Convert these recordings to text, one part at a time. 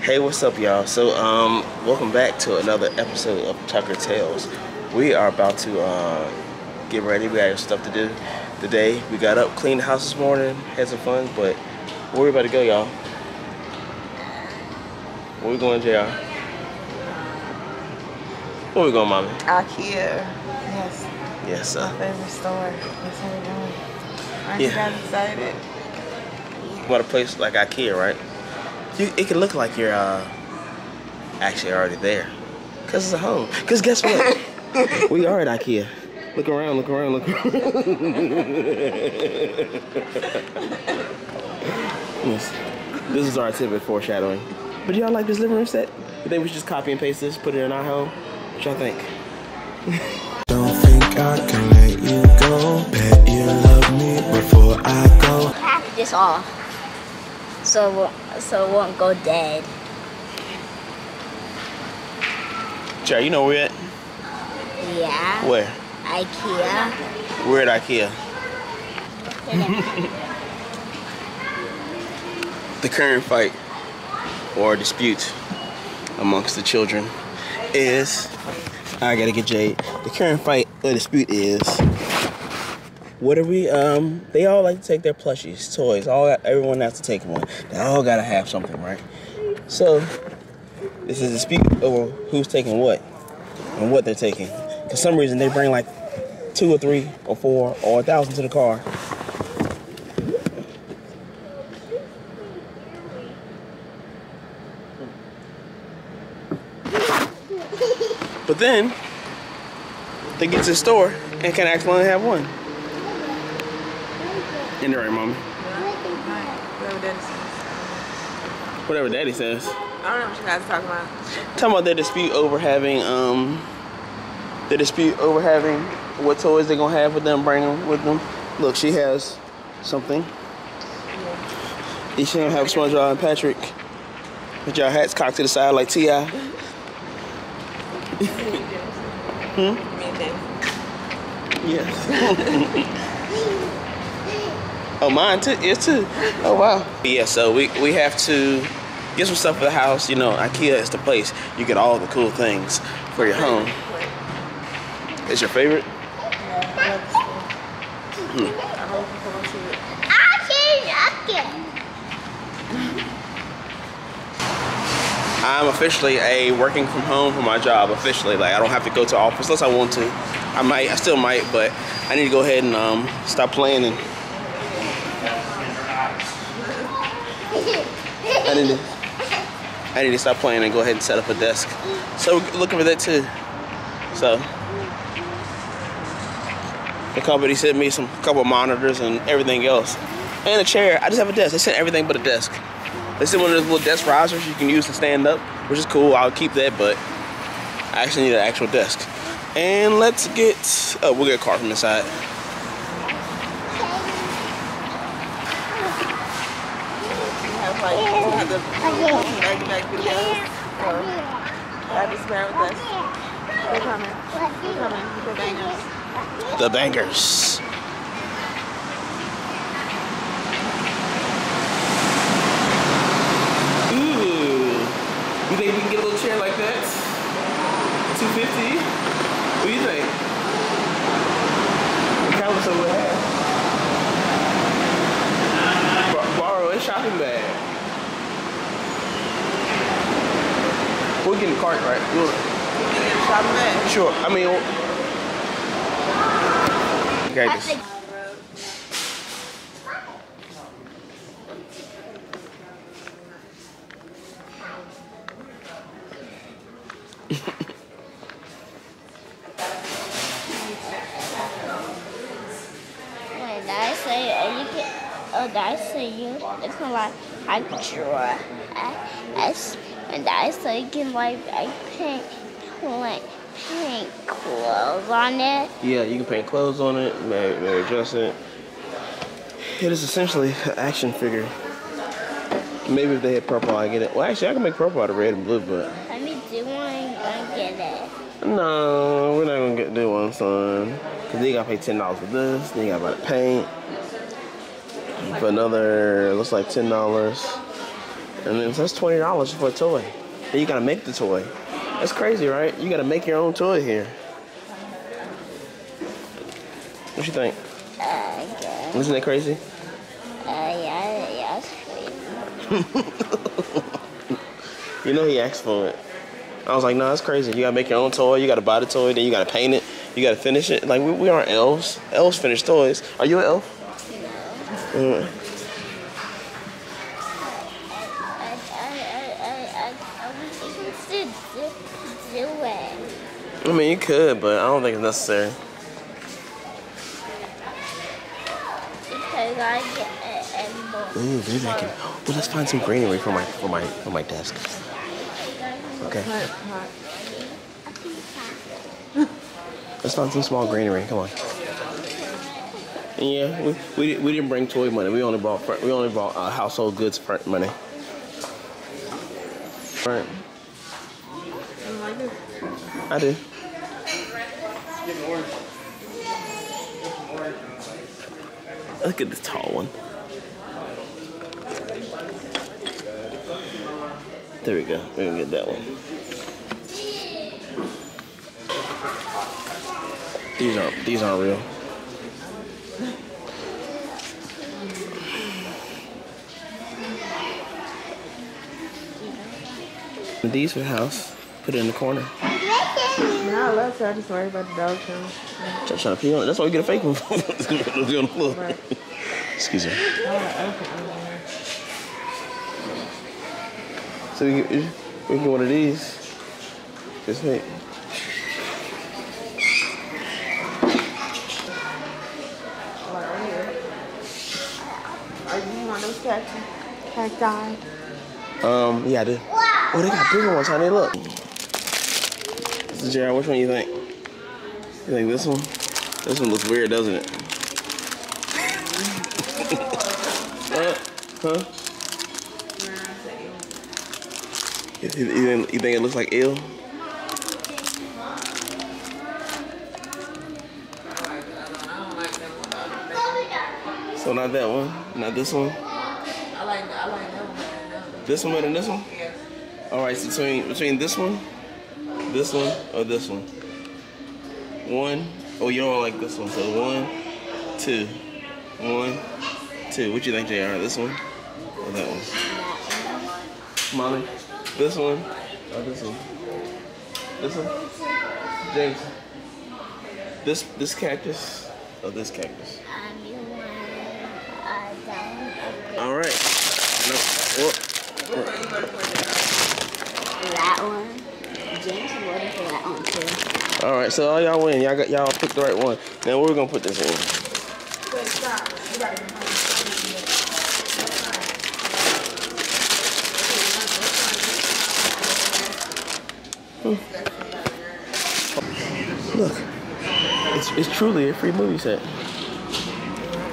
Hey, what's up, y'all? So, um, welcome back to another episode of Tucker Tales. We are about to uh, get ready. We got stuff to do today. We got up, cleaned the house this morning, had some fun, but where we about to go, y'all? Where we going, JR? Where we going, mommy? IKEA. Yes. Yes, sir. My favorite store. That's how we're going. Aren't you guys excited? You want a place like IKEA, right? You, it can look like you're uh, actually already there. Because it's a home. Because guess what? we are at IKEA. Look around, look around, look around. yes. This is our typical foreshadowing. But y'all like this living room set? You think we should just copy and paste this, put it in our home? What y'all think? Don't think I can let you go. Bet you love me before I go. half this off so it won't- so it won't go dead. Jerry, you know where at? Yeah. Where? IKEA. We're at IKEA. The current fight or dispute amongst the children is I gotta get Jade. The current fight or dispute is what are we um they all like to take their plushies, toys, all everyone has to take one. They all gotta have something, right? So this is a dispute over who's taking what and what they're taking. For some reason they bring like two or three or four or a thousand to the car. But then they get to the store and can actually only have one. In the right, mommy. Whatever that is. Whatever daddy says. I don't know what you guys are talking about. Talking about their dispute over having um the dispute over having what toys they're gonna have with them, bring them with them. Look, she has something. Each of them have SpongeBob and Patrick. With y'all hats cocked to the side like T.I. Me and Yes. oh, mine too. Yes, too. Oh, wow. Yeah, so we, we have to get some stuff for the house. You know, IKEA is the place you get all the cool things for your home. Is your favorite? Yeah, it. I'm officially a working from home for my job. Officially, like I don't have to go to office unless I want to. I might, I still might, but I need to go ahead and um, stop playing and I need to, I need to stop playing and go ahead and set up a desk. So we're looking for that too. So the company sent me some couple monitors and everything else, and a chair. I just have a desk. They sent everything but a desk. They sent one of those little desk risers you can use to stand up, which is cool. I'll keep that, but I actually need an actual desk. And let's get, oh, we'll get a car from inside. You have like, you have the back to back videos. So, I just bear with us. They're coming. They're coming. They're bangers. The bangers. Ooh. You think we can get a little chair like that? 250? What do you think? The count's over there. Borrow a shopping bag. We'll get in the cart, right? We'll, sure. I mean, we'll, okay, this. Oh, I say you oh, I say you, it's of like I draw. As and I say you can like I paint, like paint clothes on it. Yeah, you can paint clothes on it, maybe, maybe dress it. It is essentially an action figure. Maybe if they had purple, I get it. Well, actually, I can make purple out of red and blue, but Let me do one and get it. no, we're not gonna get do one, son. Cause then you gotta pay ten dollars for this. Then you gotta buy the paint. for another looks like ten dollars, and then that's twenty dollars for a toy. Then you gotta make the toy. That's crazy, right? You gotta make your own toy here. What you think? Uh, yeah. Isn't that crazy? Uh, yeah, yeah, it's crazy. You know he asked for it. I was like, no, that's crazy. You gotta make your own toy. You gotta buy the toy. Then you gotta paint it. You gotta finish it. Like we, we aren't elves. Elves finish toys. Are you an elf? Mm. I mean, you could, but I don't think it's necessary. Because I get it and. Ooh, maybe I can. Well, let's find some greenery for my for my for my desk. Okay. Let's find some small greenery. Come on. Yeah, we, we, we didn't bring toy money. We only brought we only brought uh, household goods fr- money. Look at the tall one. There we go. We're gonna get that one. These aren't these aren't real. These are the house. Put it in the corner. No, I love to. I just worry about the dog coming. Try, trying to pee on it. That's why we get a fake one. It's gonna be on the floor. Right. Excuse me. I want to open it. So we can, we can get one of these. Just wait. Like right here. Are you want those cacti? Cacti. Um, yeah, I do. Oh, they got bigger ones, honey. Look. Jared, which one you think? You think this one? This one looks weird, doesn't it? uh, huh? You, you, you think, it looks like ill? So not that one, not this one. I like I like that one better than that one. This one better than this one? Yes. All right, so between between this one, this one, or this one. One. Oh, you don't like this one. So one, two, one, two. What you think, Jr? This one or that one? Molly, this one or this one? This one? James. This this cactus or this cactus? Um, uh, All right. No, That one. James voted for that one too. All right. So all y'all win. Y'all got y'all picked the right one. Now we're gonna put this in? Wait, stop. You gotta go. Look, it's, it's truly a free movie set.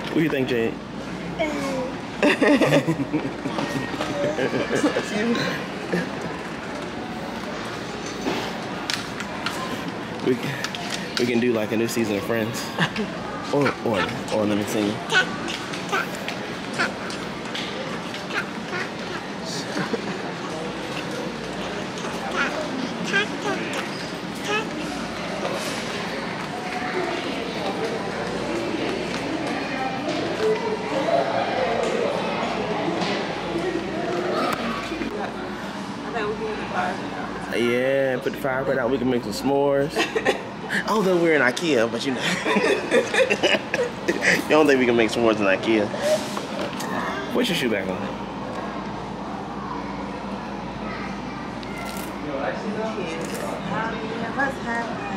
What do you think, Jade? we, we can do like a new season of Friends. Or, or, or let me sing. I think we can get five. Yeah, put the fire right out. We can make some s'mores. Although we're in IKEA, but you know. you don't think we can make s'mores in IKEA? Put your shoe back on. How many of us have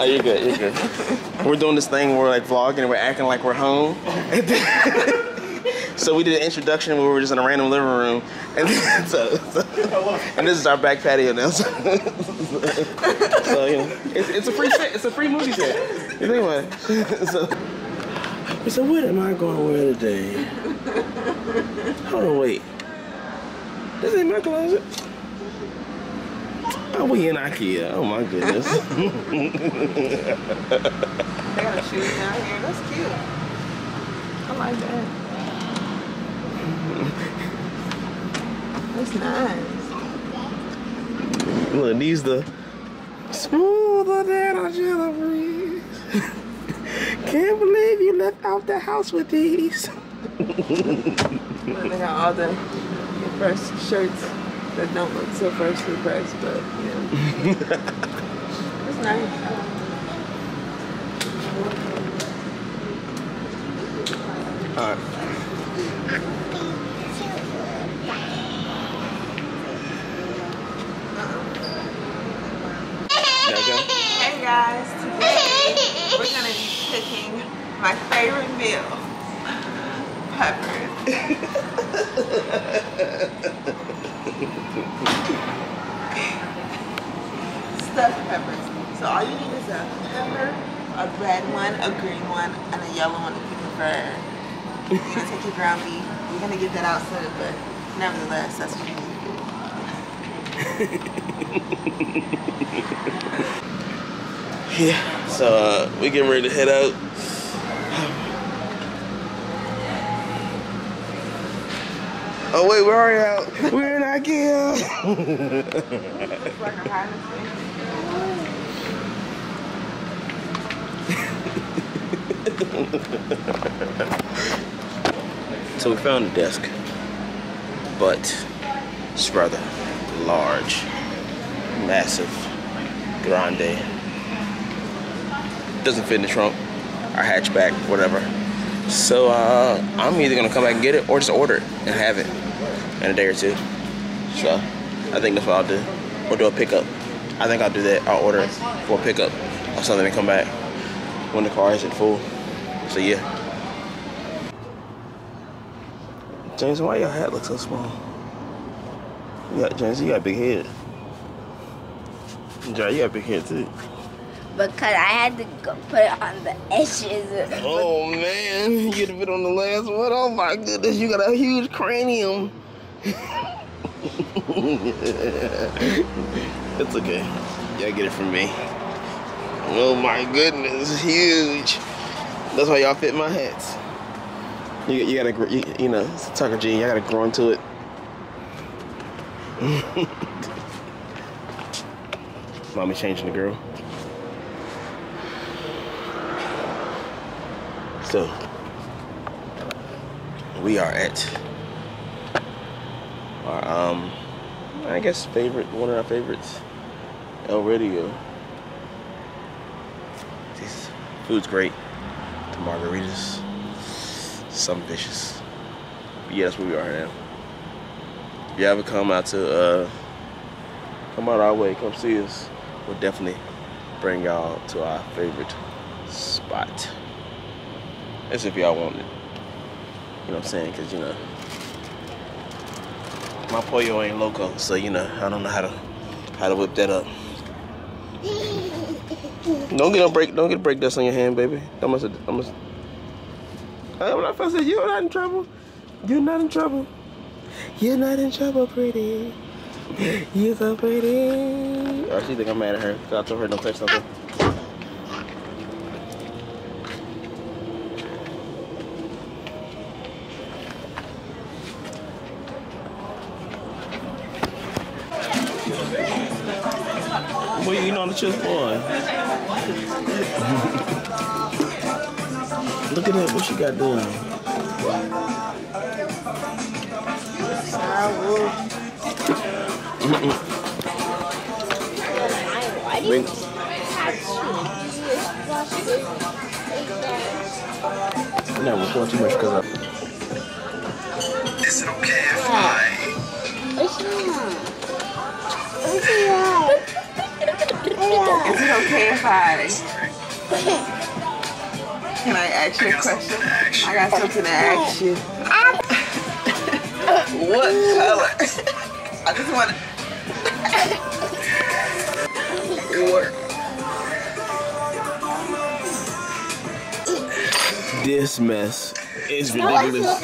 Oh, you're good. You're good. we're doing this thing where we're like vlogging and we're acting like we're home. So we did an introduction where we were just in a random living room, and then, so, so- and this is our back patio now. So, so you know, it's, it's a free set. It's a free movie set. Think. So, So what am I going to wear today? Hold on, wait. This ain't my closet. Oh, we in IKEA. Oh my goodness. They got a shoes down here. That's cute. I like that. That's nice. Look, these the smoother than a gentle breeze. Can't believe you left out the house with these. Look, they got all the the fresh shirts that don't look so freshly pressed, but yeah. It's nice. All right. Hey guys, today we're gonna be cooking my favorite meal. Peppers. Stuffed peppers. So all you need is a pepper, a red one, a green one, and a yellow one if you prefer. You're gonna take your ground beef. We're gonna get that out soon, but nevertheless, that's what you need. Yeah. So uh, we getting ready to head out. Oh wait, we're already out. We're in IKEA. So we found a desk, but it's rather large, massive, grande. Doesn't fit in the trunk, our hatchback, whatever. So uh, I'm either gonna come back and get it or just order it and have it in a day or two. So I think that's what I'll do. Or do a pickup. I think I'll do that. I'll order it for a pickup or something and come back when the car isn't full. So yeah. James, why your hat looks so small? Got James, you got a big head. Jai, you got a big head too. Because I had to put it on the edges. Oh man, you get a bit on the last one. Oh my goodness, you got a huge cranium. it's okay. Y'all get it from me. Oh my goodness, huge. That's why y'all fit my hats. You, you gotta, you, you know, it's a Tucker G. Y'all gotta grow into it. Mommy changing the girl. So, we are at our, um, I guess favorite, one of our favorites, El Radio. This food's great. The margaritas, some vicious. But yeah, that's where we are now. If you ever come out to, uh, come out our way, come see us, we'll definitely bring y'all to our favorite spot. That's if y'all want it. You know what I'm saying? Because, you know, my pollo ain't loco, so, you know, I don't know how to how to whip that up. Don't get no break. Don't get a break dust on your hand, baby. I must. I must. Hey, when I said you're not in trouble, you're not in trouble. You're not in trouble, pretty. You're so pretty. Oh, she think I'm mad at her. 'cause I told her don't touch something. What you eating on the chips for? Look at that. What she got doing? Why do Bring, you wash this like no, we're going too much because I. Is it okay if that? It's not. It's Is it okay if I can I ask you a question? I got something to ask you. what color? I just want to. This mess is it's ridiculous.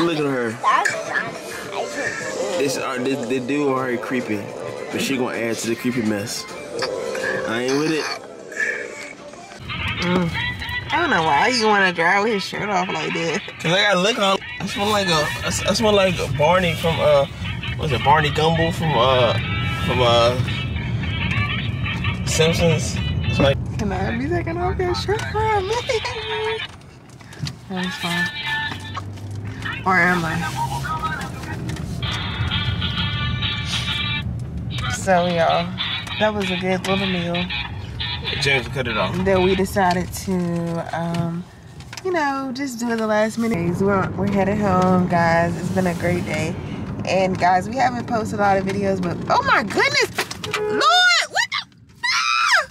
Look at her. That's fine. I think This uh, the, the dude already creepy, but she gonna add to the creepy mess. I ain't with it. I don't know why you want to drive with his shirt off like that. Cause I got look on. I smell like a. I smell like a Barney from uh, what's it? Barney Gumble from uh, from uh, Simpsons. It's like Can I be taking off his shirt from me? That's fine. Or am I? So y'all, that was a good little meal James cut it off. that we decided to, um, you know, just do it the last minute. We're, we're headed home, guys. It's been a great day. And guys, we haven't posted a lot of videos, but oh my goodness, Lord, what the? Ah!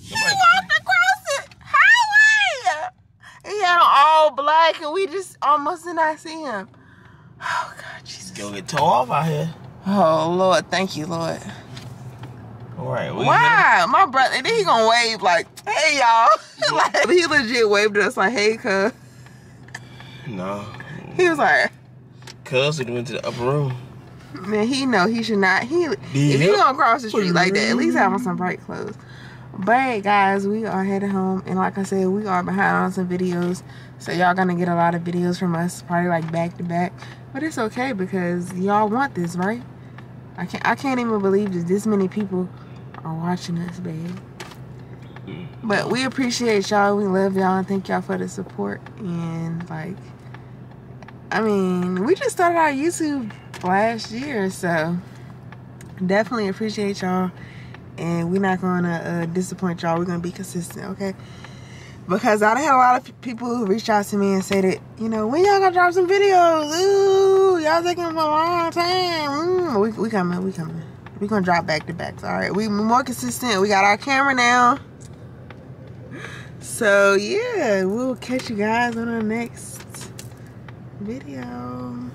He walked across the highway. He had on all black, and we just almost did not see him. Oh God, Jesus. Go get tore off out here. Oh Lord, thank you, Lord. All right. Why? My brother, and then he gonna wave like, "Hey y'all," like he legit waved at us like, "Hey, cuz." No. He was like, Cuz we went to the upper room. "Man, he know he should not. He if you gonna cross the street like that, at least have on some bright clothes." But guys, we are headed home, and like I said, we are behind on some videos, so y'all gonna get a lot of videos from us, probably like back to back. But it's okay because y'all want this, right? I can't. I can't even believe that this many people are watching us, babe. But we appreciate y'all. We love y'all, and thank y'all for the support. And like, I mean, we just started our YouTube last year, so definitely appreciate y'all. And we're not gonna uh, disappoint y'all. We're gonna be consistent, okay? Because I had a lot of people who reached out to me and said that, you know, when y'all gonna drop some videos? Ooh, y'all taking a long time. Mm, we, we coming, we coming. We gonna drop back to backs. All right, we more consistent. We got our camera now. So yeah, we'll catch you guys on our next video.